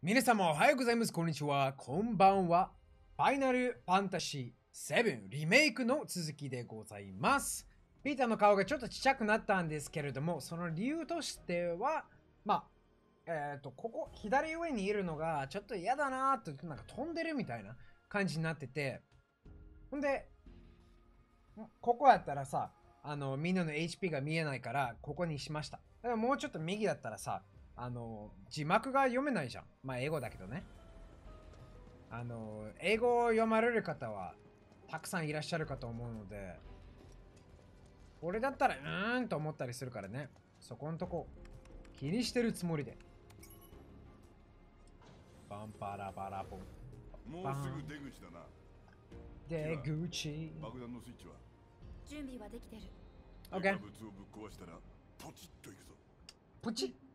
皆様おはようございます。こんにちは。こんばんは。ファイナルファンタジー7リメイクの続きでございます。ピーターの顔がちょっとちっちゃくなったんですけれども、その理由としては、まあ、えっ、と、ここ、左上にいるのがちょっと嫌だなーって、なんか飛んでるみたいな感じになってて、ほんで、ここやったらさ、あの、みんなの HP が見えないから、ここにしました。だからもうちょっと右だったらさ、あの、字幕が読めないじゃん。まあ、英語だけどね。あの、英語を読まれる方は、たくさんいらっしゃるかと思うので、俺だったら、うーんと思ったりするからね。そこんとこ、気にしてるつもりで。バンパラバラボン。もうすぐ出口だな出口。爆弾のスイッチは？準備はできてる OK 物をぶっ壊したらポチッといくぞプチッ。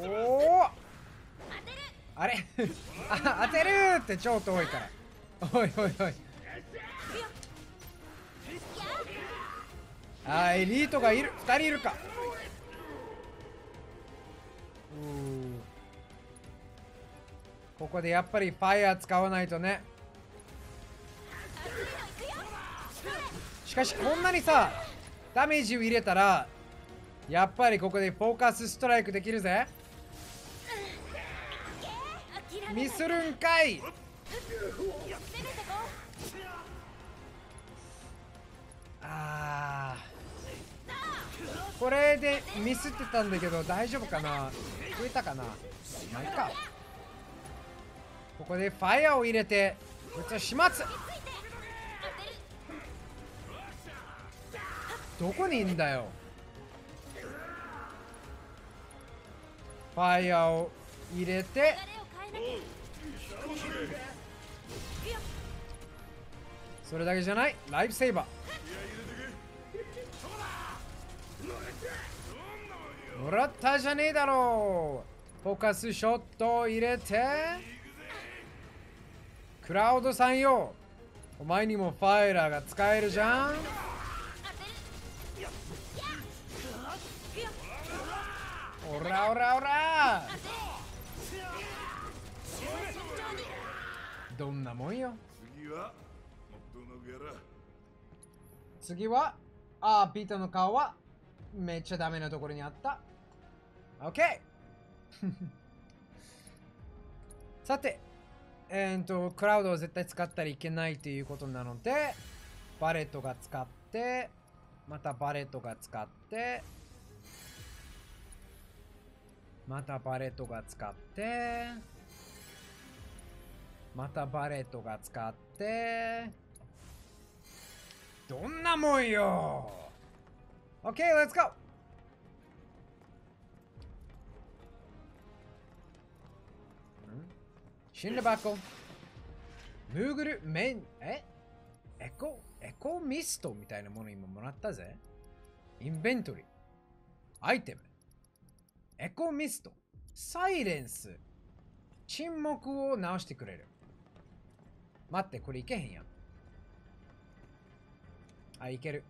おおあれ？あ当てるって超遠いから。おいおいおい。あーエリートがいる。2人いるか。ここでやっぱりファイヤー使わないとね。しかしこんなにさダメージを入れたらやっぱりここでフォーカスストライクできるぜ。ミスるんかい。あこれでミスってたんだけど大丈夫かな？増えたかな？まあいか。ここでファイヤーを入れてこいつは始末。どこにいんだよ。ファイヤーを入れて。それだけじゃない。ライフセーバー。もらったじゃねえだろう。フォーカスショットを入れて。クラウドさんよ。お前にもファイラーが使えるじゃん。おらおらおらどんなもんよ次は次はあーピーターの顔はめっちゃダメなところにあった OK! さてえー、とクラウドを絶対使ったらいけないということなのでバレットが使ってまたバレットが使ってまたバレットが使ってまたバレットが使ってどんなもんよ !OK, let's go! 死んだ箱ムーグルメン、え？エコ、エコミストみたいなもの今もらったぜ。インベントリー。アイテム。エコミスト。サイレンス。沈黙を直してくれる。待って、これいけへんやん。あ、いける。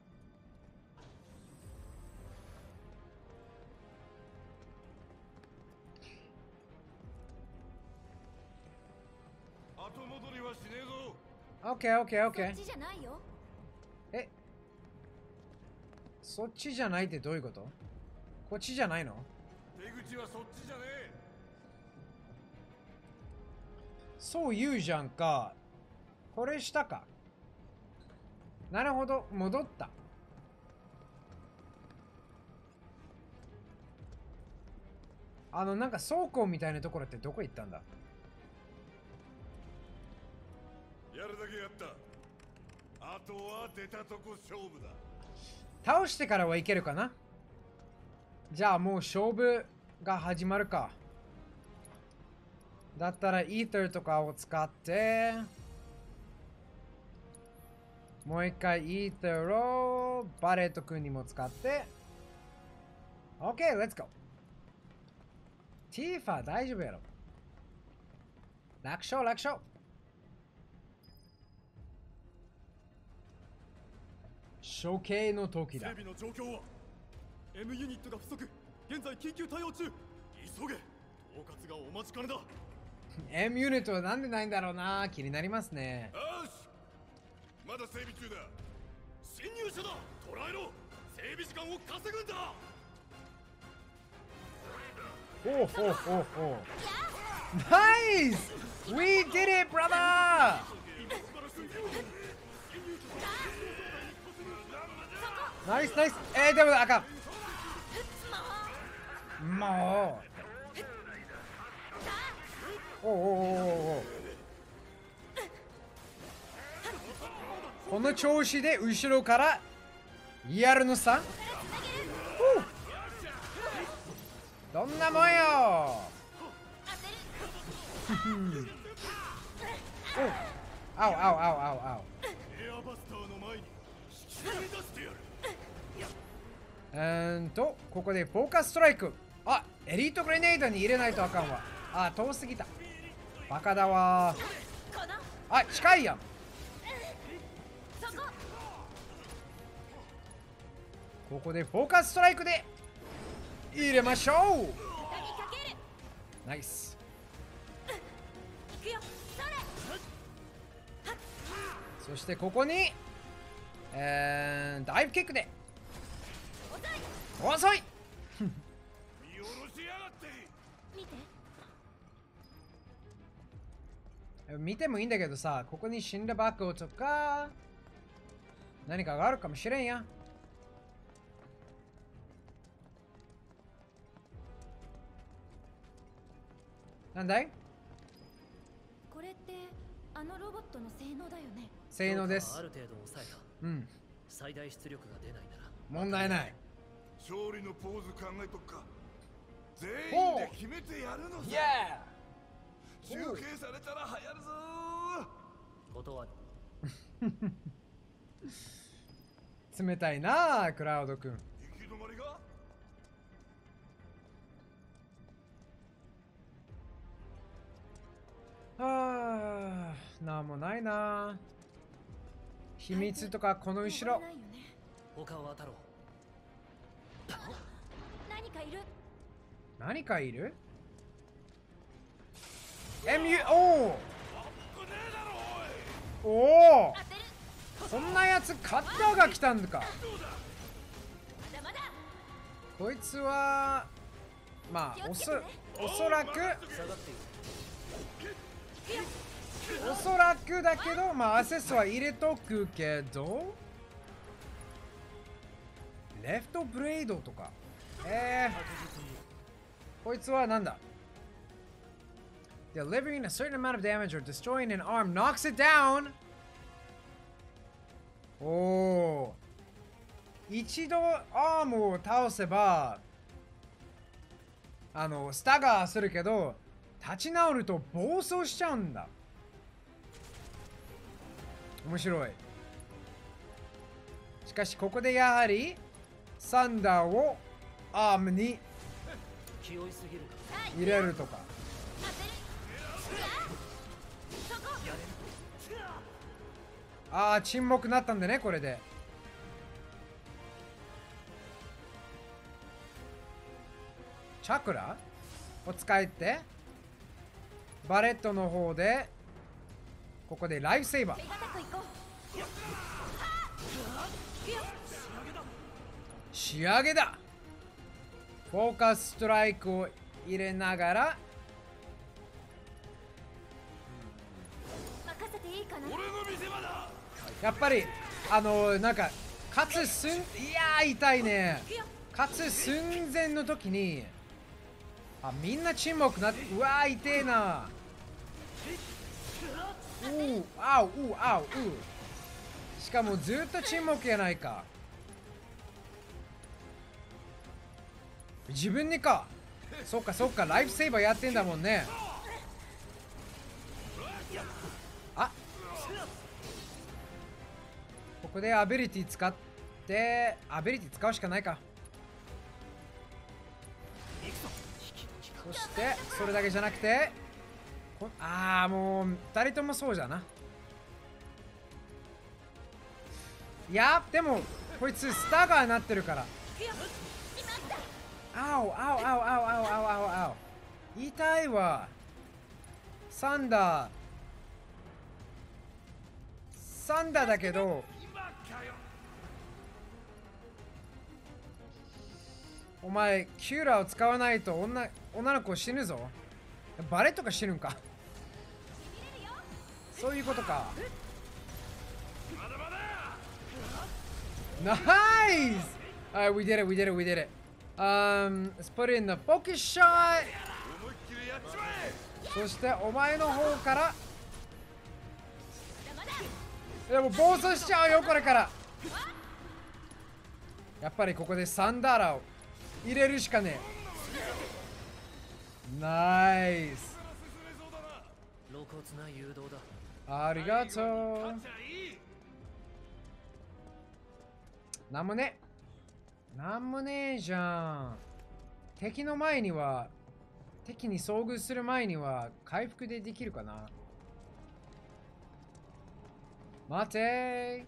後戻りはしねえぞオッケーオッケーオッケーそっち。じゃないよえ？そっちじゃないってどういうこと？こっちじゃないの？出口はそっちじゃねえ。そう言うじゃんか。これしたか。なるほど、戻った。あの、なんか倉庫みたいなところってどこ行ったんだ？やるだけやった。あとは出たとこ勝負だ。倒してからはいけるかな？じゃあもう勝負が始まるか。だったらイーターとかを使って、もう一回イーターをバレット君にも使って、OK, let's go! ティーファ大丈夫やろ。楽勝楽勝処刑の時だ整備の状況は M ユニットが不足現在緊急対応中。急げ。統括がお待ちかねだ。M ユニットはなんでないんだろうな。気になりますね。よし。まだ整備中だ。侵入者だ。捕らえろ。整備時間を稼ぐんだ。ほうほうほうほう。ナイス We did it brother! ナイスナイスえー、でもあかんもう。おおこの調子で後ろからやるのさどんなもんよおう。あおあおあおあおあエアバスターの前に引きずり出してやるう。んとここでフォーカスストライクエリートグレネードに入れないとあかんわ。あ遠すぎた。バカだわこのあ近いやん。ここでフォーカスストライクで入れましょう。ナイス。それそしてここにえー、ダイブキックで。遅い。見てもいいんだけどさここに死んだバッグとか何かがあるかもしれんや。なんだい？これってあのロボットの性能だよね。性能です。ある程度抑えた。うん。最大出力が出ないなら。問題ない。勝利のポーズ考えとくか。全員で決めてやるのさ。イエ集計されたら流行るぞ。断る。ー冷たいなあクラウドくん行き止まりが？あーなんもないな。秘密とかこの後ろ。ね他を当たろう。何かいる何かいる？?MU おおおお。当てるそんなやつカッターが来たんか。まだまだこいつはまあおそおそらくおそらくだけどまあアセスは入れとくけどレフトブレードとか。えー、こいつはなんだ？Delivering a certain amount of damage or destroying an arm knocks it down. おお一度アームを倒せばあのスタガーするけど立ち直ると暴走しちゃうんだ。面白い。しかしここでやはりサンダーをアームに入れるとか。ああ沈黙なったんでねこれで。チャクラ？を使えて。バレットの方で。ここでライフセーバー。仕上げだ。フォーカスストライクを入れながら。やっぱりあのなんか勝つ寸いやー痛いね。勝つ寸前の時にあみんな沈黙なってうわー痛えな。うーあううあううしかもずっと沈黙やないか。自分にか。そっかそっかライフセーバーやってんだもんねここでアビリティ使ってアビリティ使うしかないか。そしてそれだけじゃなくてこああもう2人ともそうじゃな。いやでもこいつスタガーになってるから。あおあおあおあおあおあおあお痛いわ。サンダー。サンダーだけどお前キューラーを使わないと女女の子死ぬぞ。バレとか死ぬんか。そういうことか。ナイス Alright, we did it, we did it, we did it. Um, let's put in the focus shot. そしてお前の方から。でも暴走しちゃうよこれから。やっぱりここでサンダーラを。入れるしかねえ。ナイス露骨な誘導だ。ありがとう。なんもねなんもねえじゃん。敵の前には敵に遭遇する前には回復でできるかな。待て。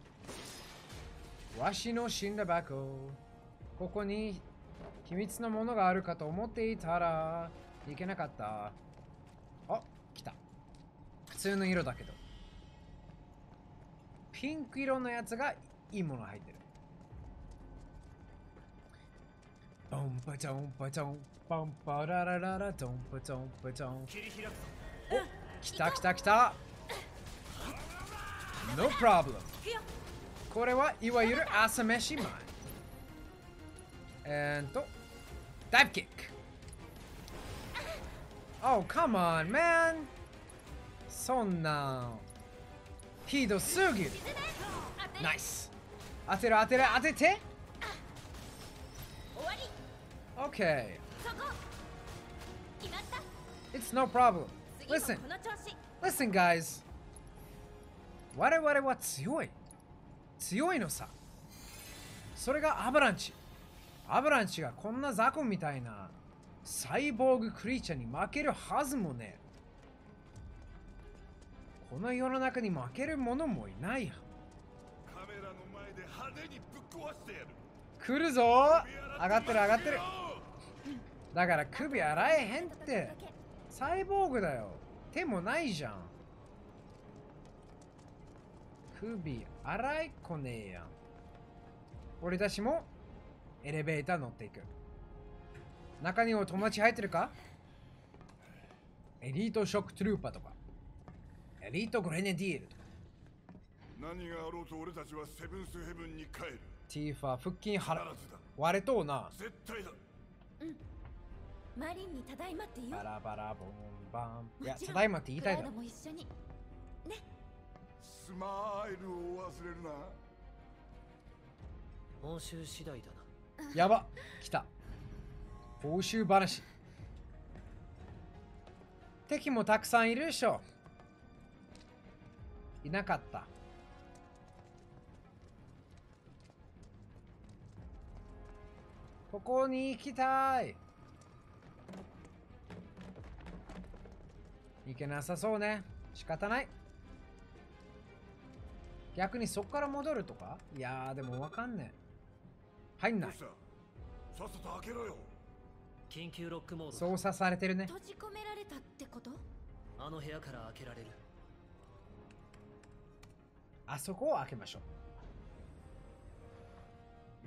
わしの死んだ箱ここに秘密のものがあるかと思っていたらいけなかったあ来た普通の色だけどピンク色のやつがいいもの入ってるボンパチョンパチョンパンパララララドンパチョンパチョン切り開くぞ来た来た来た No problem これはいわゆる朝飯前えーっとダイブキック Oh come on man. そんな。ひどすぎる。ナイス当てる当てる当てて。終わり OK そこ決まった It's no problem. Listen. Listen, guys. 我々は強い。強いのさ。それがアバランチ。アバランチがこんな雑魚みたいなサイボーグクリーチャーに負けるはずもね。この世の中に負ける者もいないや。カメラの前で派手にぶっ壊してやる来るぞ上がってる上がってるだから首洗えへんって。サイボーグだよ。手もないじゃん。首洗いこねえやん。俺たちもエレベーター乗っていく。中には友達入ってるか？エリートショックトゥルーパーとか。エリートグレネディールとか。何があろうと俺たちはセブンスヘブンに帰るティーファー腹筋必腹ずだ割れとうな。絶対だマリンにただいまって言うバラバラボンバン。いや、ただいまって言いたいだろ。も一緒にスマイルを忘れるな報酬次第だなやば。来た。報酬話。敵もたくさんいるでしょ。いなかった。ここに行きたい。行けなさそうね。仕方ない。逆にそこから戻るとか？いやでもわかんねえ。入んない。さっさと開けろよ。緊急ロックモードだ。操作されてるね。閉じ込められたってこと？あの部屋から開けられる。あそこを開けましょう。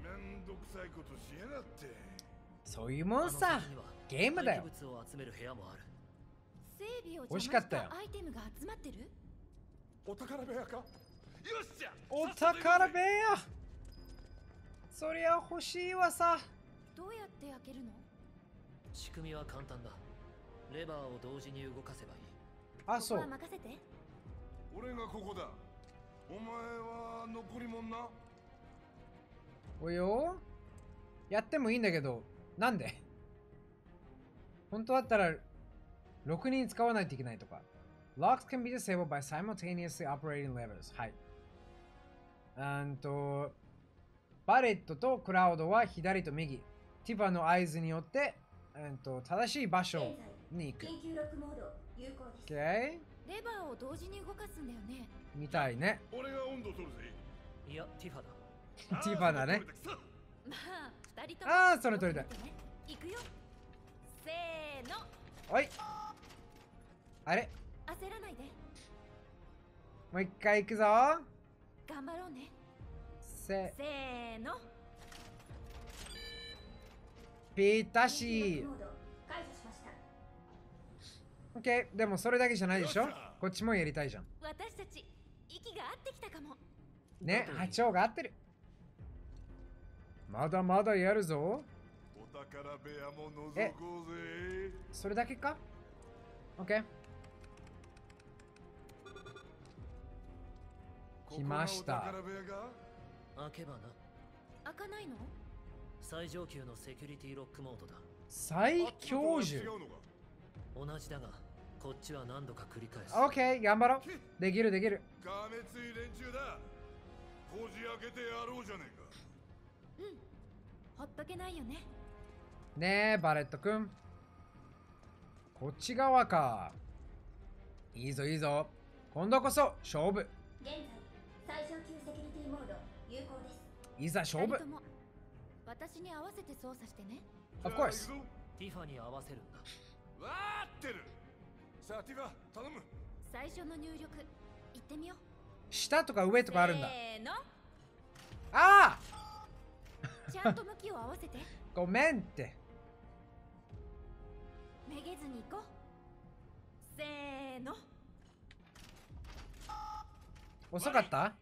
めんどくさいことしやがって。そういうもんさ。ゲームだよ。物を集める部屋もある。整備を欲し邪魔しかったよ。たアイテムが集まってる？お宝部屋か？よっしゃ！お宝部屋そりゃ欲しいわさ。どうやって開けるの？仕組みは簡単だ。レバーを同時に動かせばいい。あそう。ここは任せて。俺がここだ。お前は残りもんな？およ？やってもいいんだけどなんで？本当だったら6人使わないといけないとか。Locks can be disabled by simultaneously operating levers はい。うんとバレットとクラウドは左と右。ティファの合図によってうんと正しい場所に行く。緊急ロックモード有効です。OK レバーを同時に動かすんだよね。みたいね。俺が音頭取るぜ。いやティファだ。ティファだね。まあ二人ともあーその通りだ行くよ。せーの。おい。あれ？焦らないで。もう一回行くぞ。頑張ろうねせ。せーの。ぴったしモード解除しました。オッケーでもそれだけじゃないでしょ？こっちもやりたいじゃん。私たち息が合ってきたかも。ね波長が合ってる。まだまだやるぞ。お宝部屋も覗こうぜ。それだけか？オッケー来ました開けばな。開かないの？最上級のセキュリティロックモードだ。最強獣。同じだがこっちは何度か繰り返す。オッケー頑張ろう。できるできる。がめつい連中だ。こじ開けてやろうじゃねえか。ほっとけないよね。ねえバレットくんこっち側か。いいぞいいぞ。今度こそ勝負。現在最上級セキュリティモード有効です。いざ勝負。私に合わせて操作してね。Of course ティファに合わせるんだ。わーってる。さあティファ頼む。最初の入力行ってみよう。下とか上とかあるんだ。せーの。ああ！ちゃんと向きを合わせて。ごめんって。めげずに行こう。せーの。遅かった？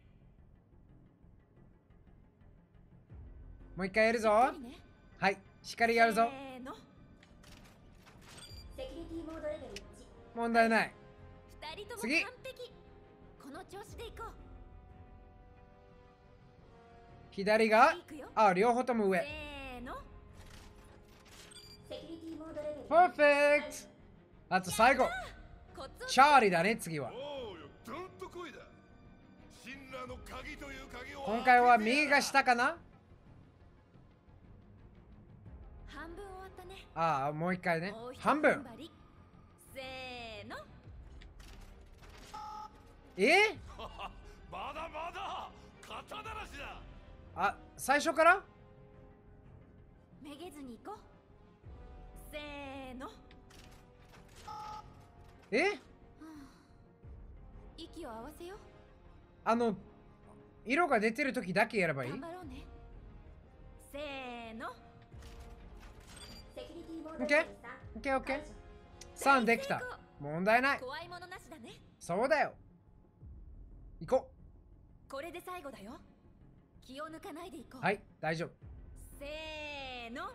もう一回やるぞ。はいしっかりやるぞ。せーの。セキュリティモードレベル1問題ない。二人とも次。この調子で行こう。左があ両方とも上。パーフェクトあと最後。チャーリーだね次は。今回は右が下かなああもう一回ね。半分。せーの。え？まだまだ。肩慣らしだ。あ最初から？めげずに行こう。せーの。え？息を合わせよう。あの色が出てる時だけやればいい？頑張ろうね。せーのセキュリティモーオッケーオッケー解除3できた。問題ない。怖いものなしだね。そうだよ。行ここれで最後だよ。気を抜かないで行こう。うはい大丈夫。せーの。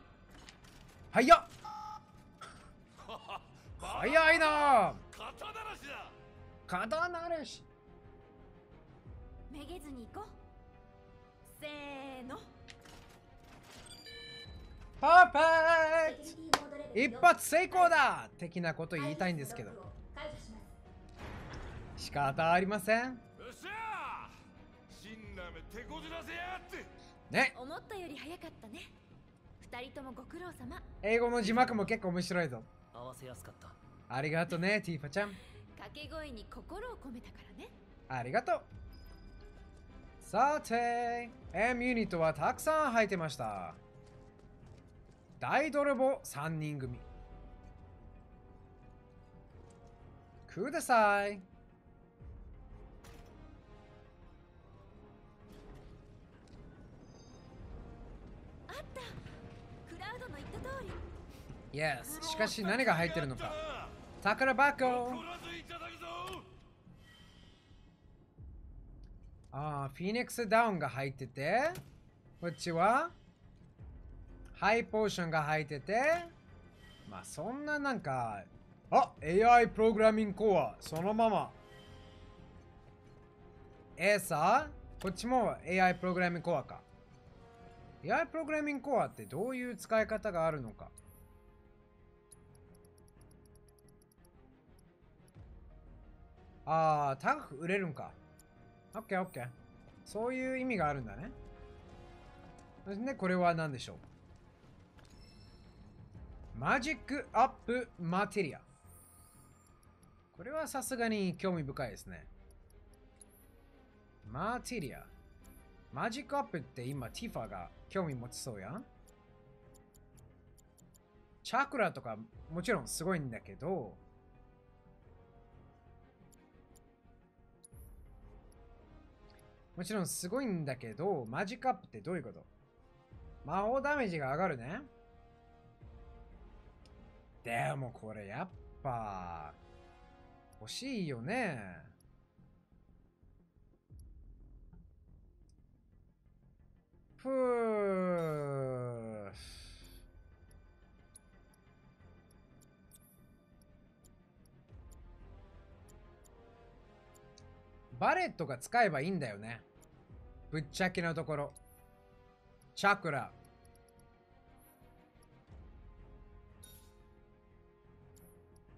早っ。早いな。肩慣らしだ。肩なるし。めげずに行こう。せーのパーフェクト一発成功だ!的なこと言いたいんですけど。仕方ありません。よっしゃ!ー神羅め手こずらせやがって!ね。思ったより早かったね。二人ともご苦労様。英語の字幕も結構面白いぞ。合わせやすかった。ありがとうねティーファちゃん。掛け声に心を込めたからね。ありがとう。さて M ユニットはたくさん入ってました大泥棒3人組。ください。あった。クラウドの言った通り。Yes しかし何が入ってるのか。宝箱。ああ、フィニックスダウンが入ってて、こっちは、ハイポーションが入ってて、まあそんななんか、あ AI プログラミングコア、そのまま。えー、さ、こっちも AI プログラミングコアか。AI プログラミングコアってどういう使い方があるのか。ああ、高く売れるんか。オッケーオッケー。そういう意味があるんだね。で、これは何でしょう？マジックアップマテリア。これはさすがに興味深いですね。マテリア。マジックアップって今ティファが興味持ちそうやんチャクラとかもちろんすごいんだけどもちろんすごいんだけどマジックアップってどういうこと？魔法ダメージが上がるねでもこれやっぱ欲しいよね。ふうバレットが使えばいいんだよね。ぶっちゃけのところ。チャクラ。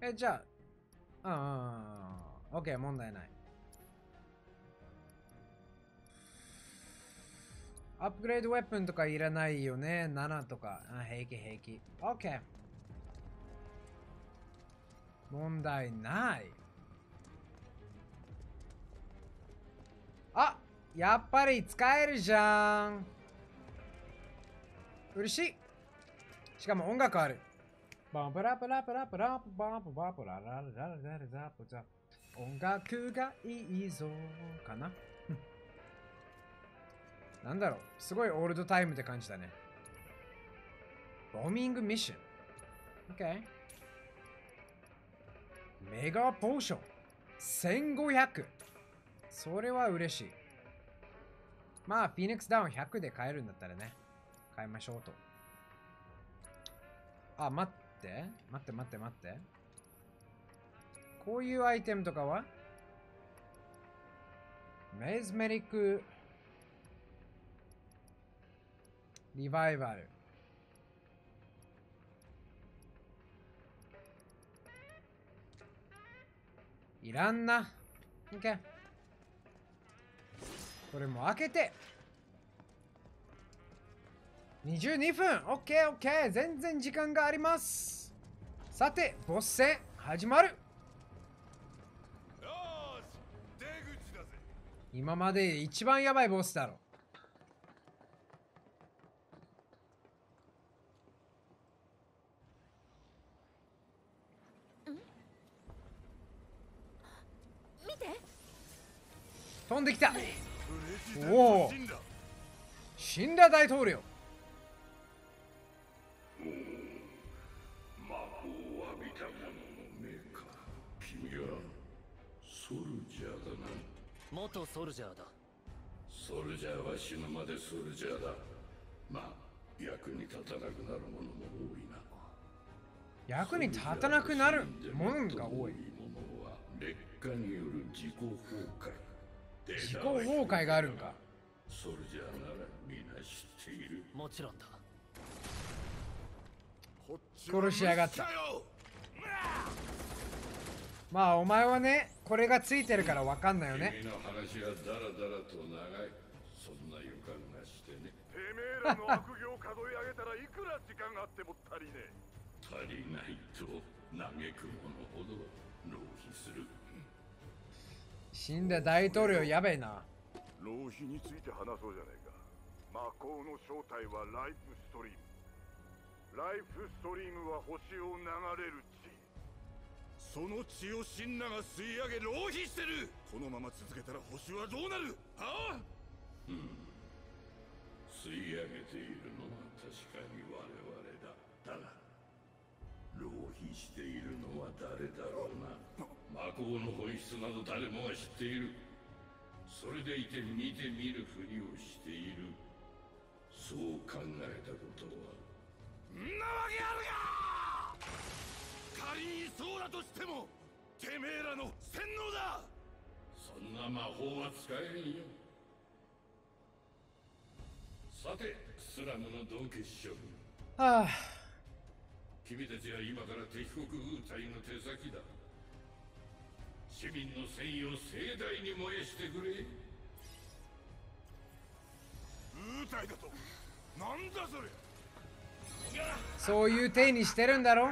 えじゃあうんうんうんうん OK 問題ないアップグレードウェポンとかいらないよね。7とか。あ平気平気。OK。問題ない。あやっぱり使えるじゃん。嬉しい。しかも音楽ある。バンプラプラプラプラバンバラバララララララザラ音楽がいいぞかななんだろうすごいオールドタイムって感じだね。ボーミングミッション。OK。メガポーション。1500。それは嬉しい。まあ、フィニックスダウン100で買えるんだったらね。買いましょうと。あ、待っって。待って待って待って。こういうアイテムとかは？メイズメリックリバイバル。いらんな。OK。これも開けて。22分 !OKOK! 全然時間があります。さて、ボス戦始まる今まで一番やばいボスだろ。見て飛んできたおお死んだ大統領ソルジャーだな。元ソルジャーだ。ソルジャーは死ぬまでソルジャーだ。まあ役に立たなくなるものも多いな。役に立たなくなるものが多い。ものは劣化による自己崩壊。自己崩壊があるんか。ソルジャーなら皆知っている。もちろんだ。殺しやがった。まあお前はねこれがついてるからわかんないよね。君の話はダラダラと長い。そんな予感がしてね。てめえらの悪行数え上げたらいくら時間があっても足りねえ足りないと嘆く者ほど浪費する。死んだ大統領やべえな。浪費について話そうじゃないか。魔法の正体はライフストリーム。ライフストリームは星を流れる地その血をシンナが吸い上げ浪費してる。このまま続けたら星はどうなる？はあ？吸い上げているのは確かに我々だ。だが浪費しているのは誰だろうな。魔法の本質など誰もが知っている。それでいて見て見るふりをしている。そう考えたことは。んなわけあるとしてもてめえらの洗脳だ！そんな魔法は使えんよ。さてスラムの同決勝負はあ。君たちは今から敵国ウータイの手先だ。市民の戦意を盛大に燃やしてくれ。ウータイだと？なんだそれ！そういう体にしてるんだろ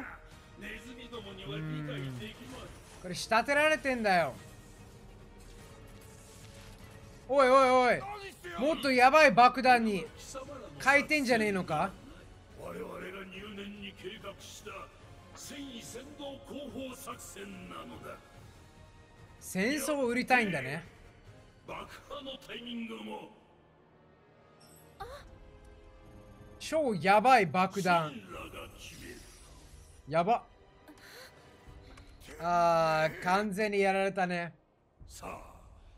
ネズミどもには理解できますこれ仕立てられてんだよ。おいおいおい。もっとやばい爆弾に。回転じゃねえのか？我々が入念に計画した戦意先導広報作戦なのだ。戦争を売りたいんだね。爆破のタイミングも。超やばい爆弾やば。あー完全にやられたね。さあ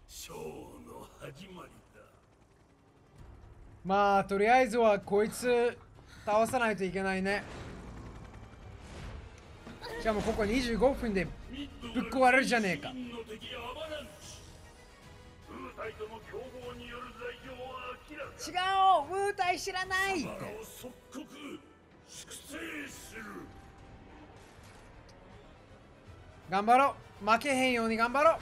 ショーの始まりだ。まあとりあえずはこいつ倒さないといけないね。しかもここ25分でぶっ壊れるじゃねえか。違うムータイ知らない粛清する頑張ろう。負けへんように頑張ろ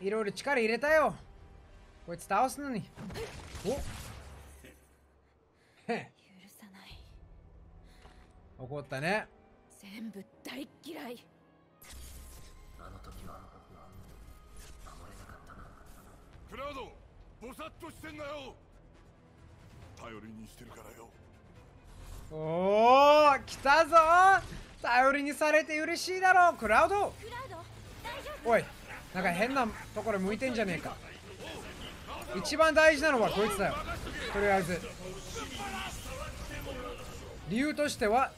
う。いろいろ力入れたよ。こいつ倒すのに。おへ許さない。怒ったね。全部大嫌い。あの時は守れなかったな。クラウドぼさっとしてんなよ。頼りにしてるからよ。おお来たぞ頼りにされて嬉しいだろうクラウド。ラウドおいなんか変なところ向いてんじゃねえか。一番大事なのはこいつだよ。とりあえず。理由としては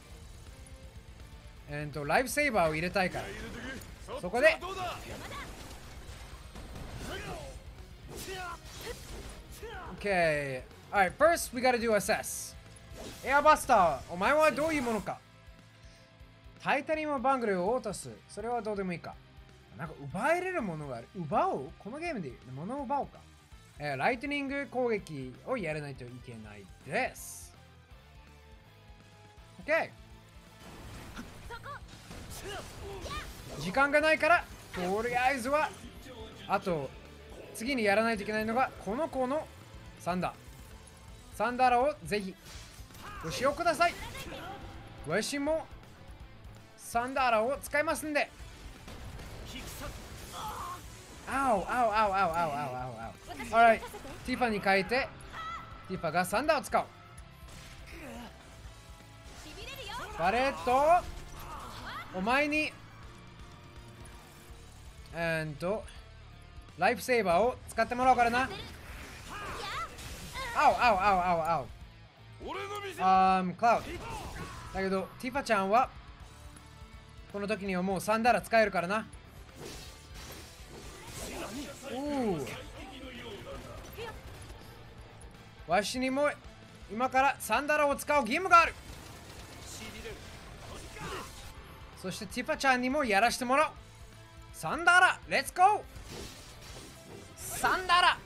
えー、とライフセーバーを入れたいから。そこでどうだ Okay. Alright, first we gotta do assess. エアバスター、お前はどういうものか？タイタニウムバングルを落とす。それはどうでもいいか。なんか奪えれるものがある。奪おう？このゲームで物を奪おうか。えーライトニング攻撃をやらないといけないです。OK。時間がないから、とりあえずは、あと、次にやらないといけないのが、この子のサンダー。サンダーラをぜひご使用ください。わしもサンダーラを使いますんで。あお、あお、あお、あお、あお、あお、あお。Alright、ティファに変えて、ティファがサンダー。を使う。バレット、お前に、えー。っと、ライフセー。バー。を使ってもらおうからな。あお、あお、あお、あお、あお。あー。クラウド。だけど、ティファちゃんは、この時にはもうサンダーラ使えるからな。おお。わしにも今からサンダーラを使う義務がある。そしてティファちゃんにもやらしてもらおう。サンダーラ、レッツゴーサンダーラ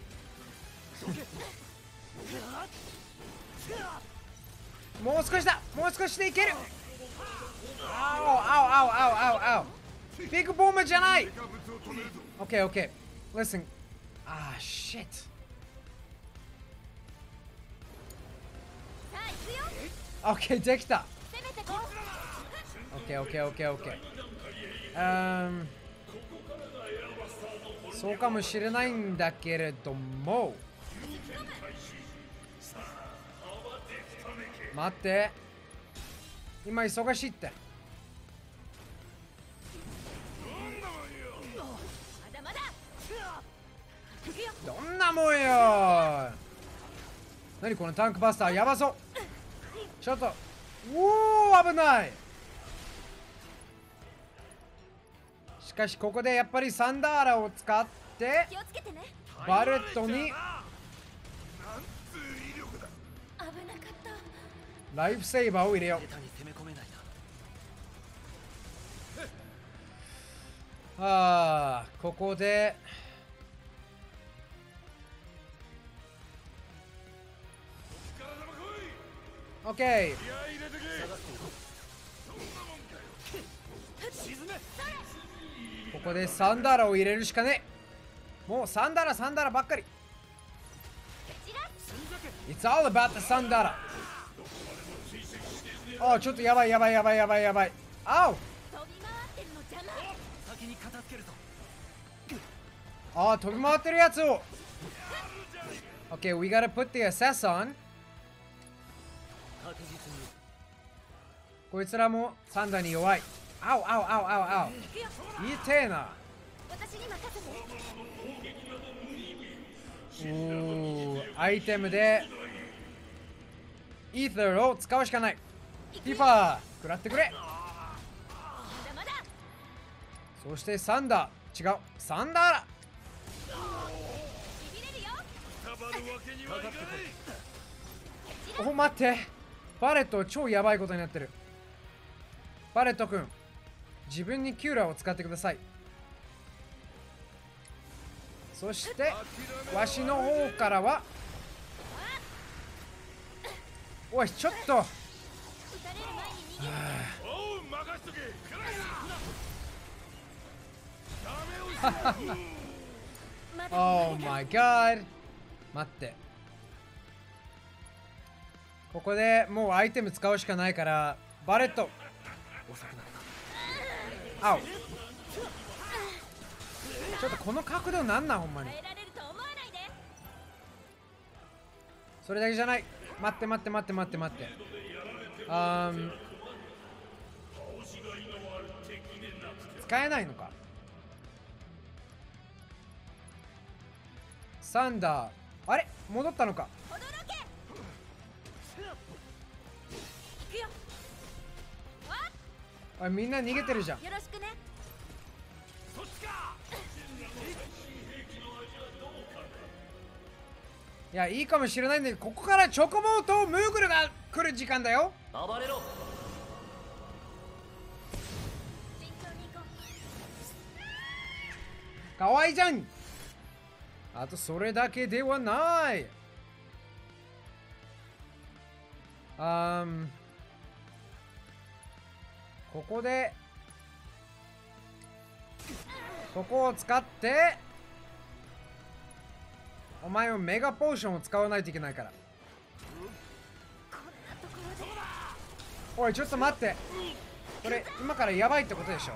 もう少しだもう少しでいける ow, ow, ow, ow, ow. Big Boomer じゃないオッケーオッケー Listen. Ah, shit. オッケーできたオッケーオッケーオッケーオッケーうんそうかもしれないんだけれども。待って。今忙しいって。どんなもんよ。何このタンクバスターやばそう。ちょっと。うおー危ない。しかしここでやっぱりサンダーラを使ってバレットになんつう威力だ危なかった。ライフセーバーを入れよ下手に攻め込めないな。うああここでオッケー気合入れてけここでサンダーラを入れるしかねもうサンダーラサンダーラばっかり。It's all about the サンダーラあちょっとやばいやばいやばいやばいやばい。あお飛び回ってるの邪魔先に片付けるぞああ飛び回ってるやつを。OK we gotta put the assess on. こいつらもサンダーに弱い。あおあおあおあおあお。いいてえな。私に任せておーアイテムでイーサーを使うしかない。ピーパー食らってくれ。まだまだそしてサンダー。違う。サンダーお待ってバレット超やばいことになってる。バレット君自分にキューラーを使ってください。そしてわしの方からはおいちょっと。おう任しとけまだ Oh my god 待ってここでもうアイテム使うしかないからバレット。遅くなったあおちょっとこの角度なんなんほんまに。それだけじゃない。待って待って待って待って待って。あーん使えないのか。サンダー。あれ？戻ったのかあみんな逃げてるじゃん。よろしくね。いやいいかもしれないんだけどここからチョコボーとムーグルが来る時間だよ。暴れろ。かわいいじゃん。あとそれだけではない。あーんここでここを使ってお前はメガポーションを使わないといけないから。おいちょっと待って。これ今からやばいってことでしょ？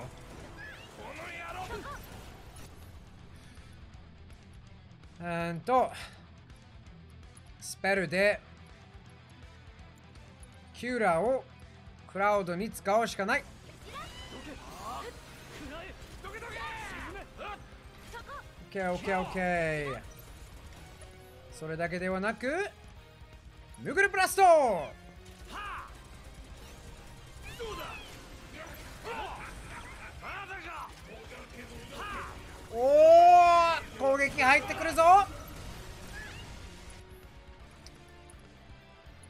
うんとスペルでキューラーをクラウドに使うしかない。オッケーオッケーオッケー。それだけではなくムグルブラスト。おお攻撃入ってくるぞ。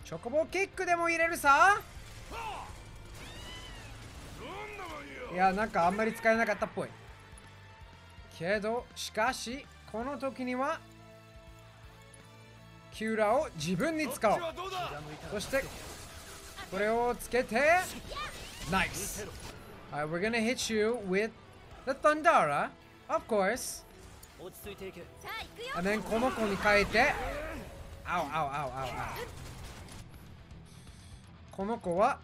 チョコボキックでも入れるさ。いやなんかあんまり使えなかったっぽいけどしかしこの時にはキューラーを自分に使おうそしてこれをつけてナイス Alright, we're gonna hit you with the Thundara, of course. And then この子に変えて、あおあおあおあおあお。この子は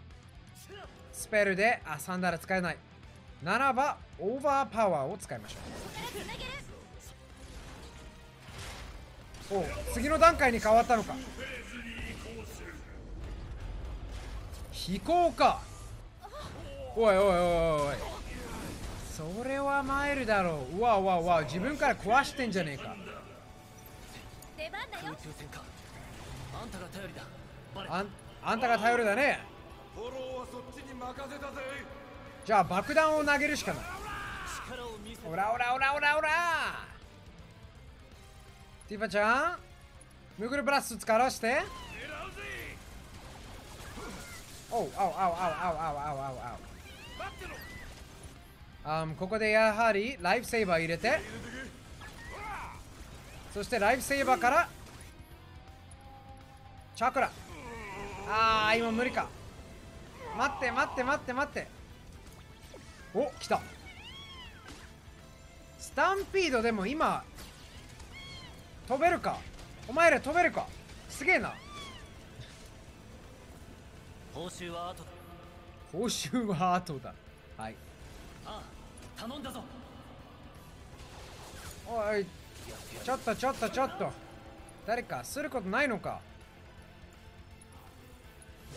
スペルで、あ、サンダール使えない。ならば、オーバーパワーを使いましょう。おう次の段階に変わったのか。飛行か。おいおいおいおいおい。それはマイルだろう。うわうわうわ、自分から壊してんじゃねえか。出番だよ空中戦かあんたが頼りだあんあんたが頼りだね。フォローはそっちに任せたぜじゃあ爆弾を投げるしかない。オラオラオラオラオラ。ティファちゃんムグルブラスト使わして。おう、あおあおあおあおあおあおあお。あここでやはりライフセーバー入れて。そしてライフセーバーからチャクラ。あー今無理か。待って待って待って待って。お来た。スタンピードでも今飛べるか？お前ら飛べるか？すげえな。報酬は後だ。報酬は後だ。はい。ああ頼んだぞ。おいちょっとちょっとちょっと。誰かすることないのか？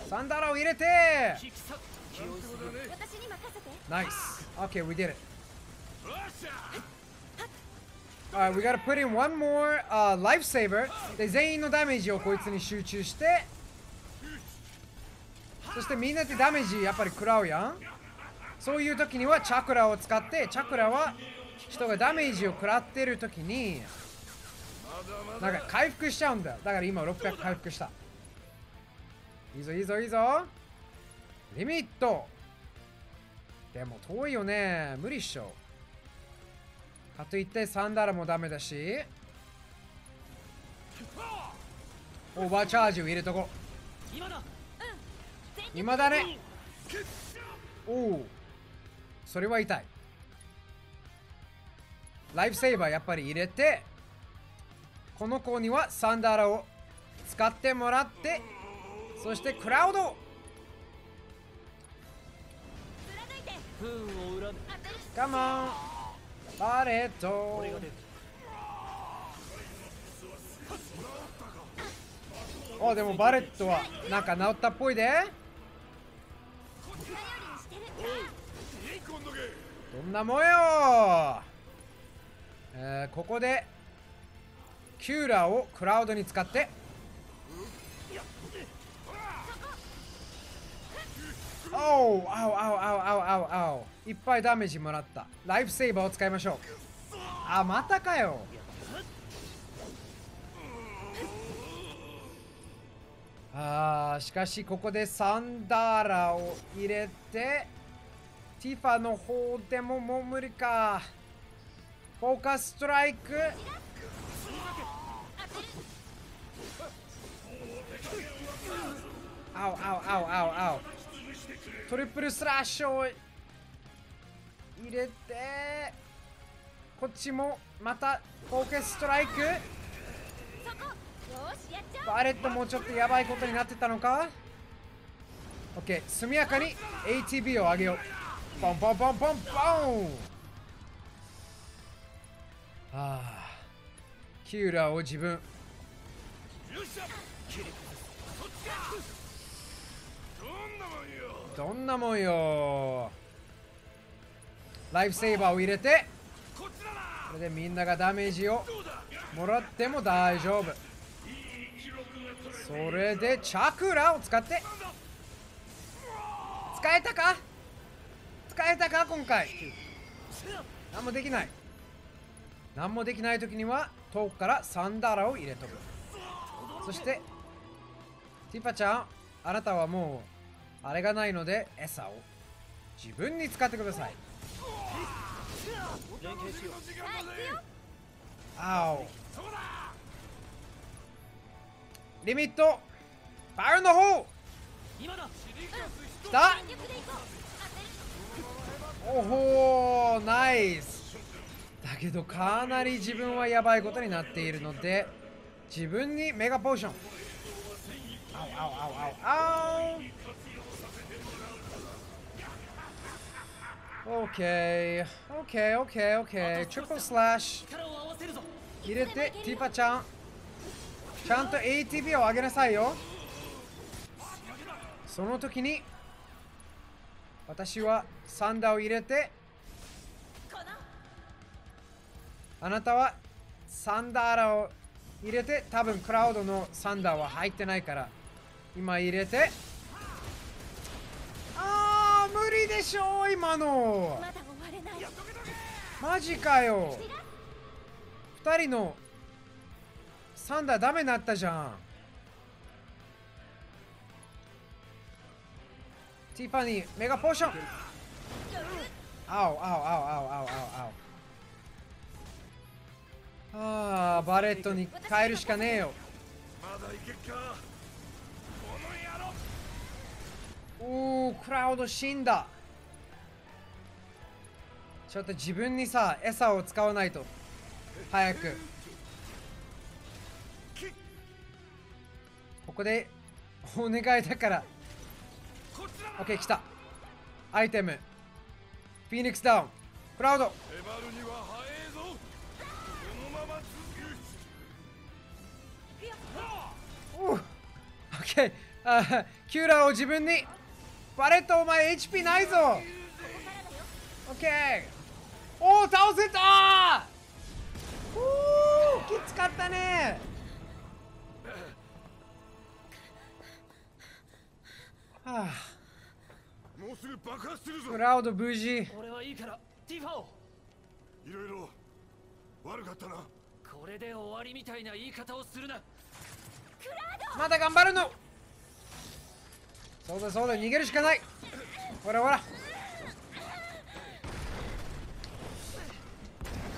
サンダラを入れて。ナイス OK we did it. Alright, we gotta put in one more、uh, lifesaver. で全員のダメージをこいつに集中して。そしてみんなでダメージやっぱり食らうやん。そういう時にはチャクラを使ってチャクラは人がダメージを食らってる時になんか回復しちゃうんだよ。だから今600回復したいいぞいいぞいいぞ。リミット。でも遠いよね。無理っしょ。かといってサンダラもダメだし。オーバーチャージを入れとこ今だ今だね。おおそれは痛い。ライフセーバーやっぱり入れてこの子にはサンダーラを使ってもらってそしてクラウド。カモン。バレット。おでもバレットはなんか治ったっぽいで。どんなもんよ。えーここでキューラーをクラウドに使っておうあおうあおうあおうあおうあおう。いっぱいダメージもらった。ライフセーバーを使いましょう。あまたかよ。あーしかしここでサンダーラを入れてティファの方でももう無理か。フォーカスストライク。あおあおあおあおあおトリプルスラッシュを入れてこっちもまたフォーカスストライク。バレットもうちょっとやばいことになってたのか ?OK 速やかに ATB を上げよう。ポンポンポンポンポン。ああキューラーを自分。どんなもんよどんなもんよ。ライフセーバーを入れてこれでみんながダメージをもらっても大丈夫。それでチャクラを使って。使えたか？使えたか？今回。何もできない。何もできない時には遠くからサンダーラを入れとく。そしてティパちゃんあなたはもうあれがないので餌を自分に使ってください。あおリミット。ファイルの方今だ来た。おほーナイス。だけどかなり自分はやばいことになっているので自分にメガポーション。あおあおあおあお OK OK OK OK トリプルスラッシュ力を合わせるぞ入れてティファちゃんちゃんと ATB を上げなさいよその時に私はサンダーを入れてあなたはサンダーラを入れて多分クラウドのサンダーは入ってないから今入れて無理でしょう今の。まだ終われない。マジかよ。二人のサンダーダメになったじゃん。ティファニーメガポーション。あおあおあおあおあおあおああバレットに変えるしかねえよ。まだいけっかおおクラウド死んだ。ちょっと自分にさ餌を使わないと。早く。ここでお願いだから。OK 来た。アイテム。フィニックスダウンクラウド。迫るには早えぞ。おう。OK あーキューラーを自分にバレットお前 HP ないぞ。OK おお倒せた。おーきつかったね。はあ。もうすぐ爆発するぞクラウド無事。俺はいいからティファをいろいろ悪かったな。これで終わりみたいな言い方をするな。まだ頑張るのそうだそうだ逃げるしかない。ほらほら。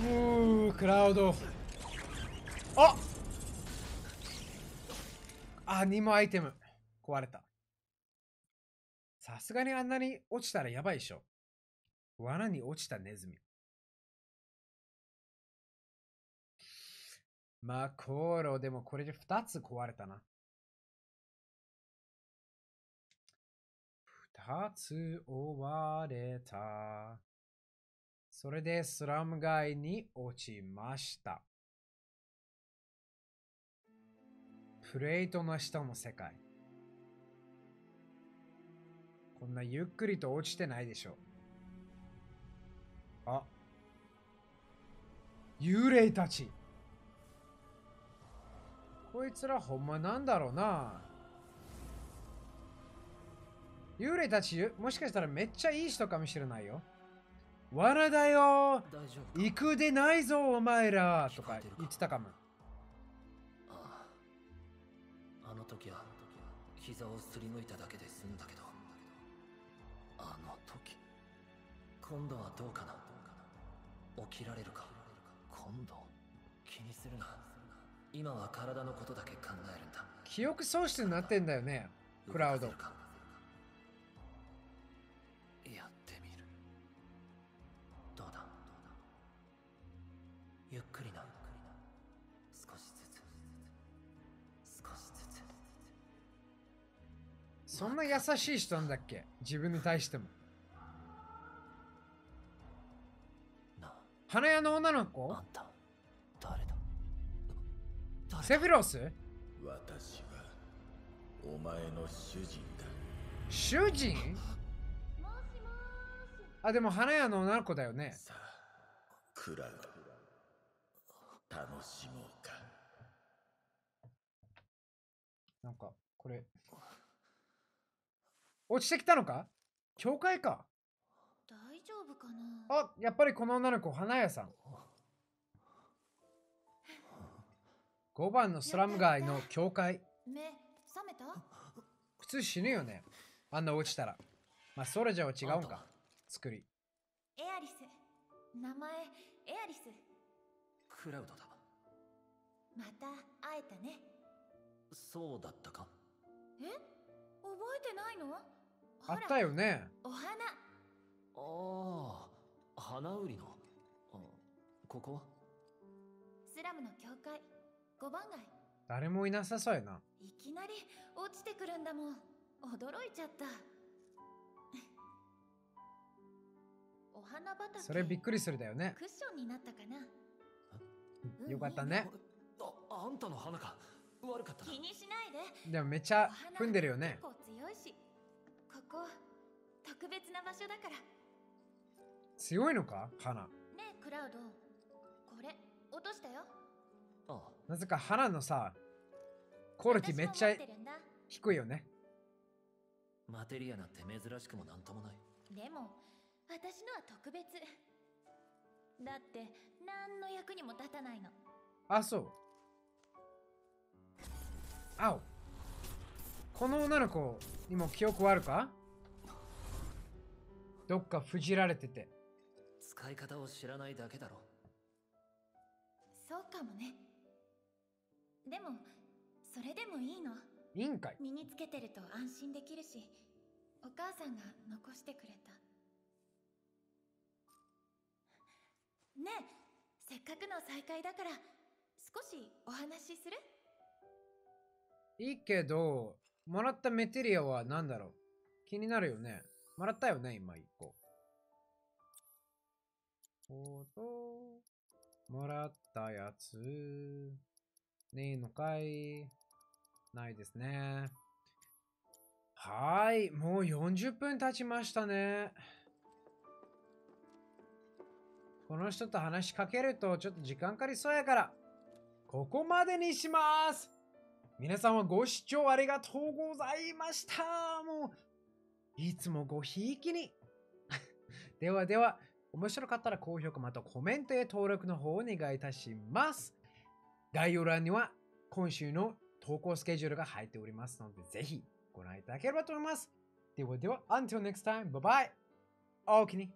うークラウド。ああ2もアイテム。壊れた。さすがにあんなに落ちたらやばいでしょ。罠に落ちたネズミ。マコーロでもこれで2つ壊れたな。2つ追われた。それでスラム街に落ちました。プレートの下の世界。こんなゆっくりと落ちてないでしょ。あ。幽霊たち。こいつらほんまなんだろうな。幽霊たちもしかしたらめっちゃいい人かもしれないよ。罠だよ。行くでないぞお前ら。とか言ってたかも。ああ。あの時は膝をすりむいただけで済んだけど。あの時今度はどうかな？起きられるか？今度？気にするな。今は体のことだけ考えるんだ。記憶喪失になってんだよねクラウドそんな優しい人なんだっけ？自分に対しても。花屋の女の子？あんた誰だ？誰セフィロス？私はお前の主人だ。主人？あでも花屋の女の子だよね。さあクラウド楽しもうか。なんかこれ落ちてきたのか？教会か。大丈夫かな？あやっぱりこの女の子花屋さん。5番のスラム街の教会。目覚めた？普通死ぬよね。あんな落ちたら。まあそれじゃは違うんか。作り。エアリス。名前エアリス。クラウドだ。また会えたね。そうだったか。え？覚えてないの？あったよね。お花。ああ花売りの。あここは？スラムの教会。5番街。誰もいなさそうやな。いきなり落ちてくるんだもん。驚いちゃった。お花畑。それびっくりするだよね。クッションになったかな。うん。よかったね。ああんたの花か。悪かったな。気にしないで。でもめっちゃ踏んでるよね。結構強いしここ特別な場所だから。強いのか？花。ねえクラウド。これ落としたよ。あなぜか花のさクオリティめっちゃ低いよね。マテリアなんて珍しくもなんともない。でも私のは特別。だって何の役にも立たないの。あそう。あおこの女の子にも記憶はあるか？どっか封じられてて。使い方を知らないだけだろ。そうかもね。でもそれでもいいの。いいんかい。身につけてると安心できるしお母さんが残してくれた。ねえせっかくの再会だから少しお話しする？いいけどもらったメテリアは何だろう？気になるよねもらったよね今一個もらったやつ。ねえのかいないですね。はい。もう40分経ちましたね。この人と話しかけるとちょっと時間かかりそうやから、ここまでにします。皆さんはご視聴ありがとうございました。もう、いつもごひいきに。ではでは、面白かったら高評価またコメントや登録の方をお願いいたします。概要欄には今週の投稿スケジュールが入っておりますので、ぜひご覧いただければと思います。ではでは、until next time, bye bye! おおきに。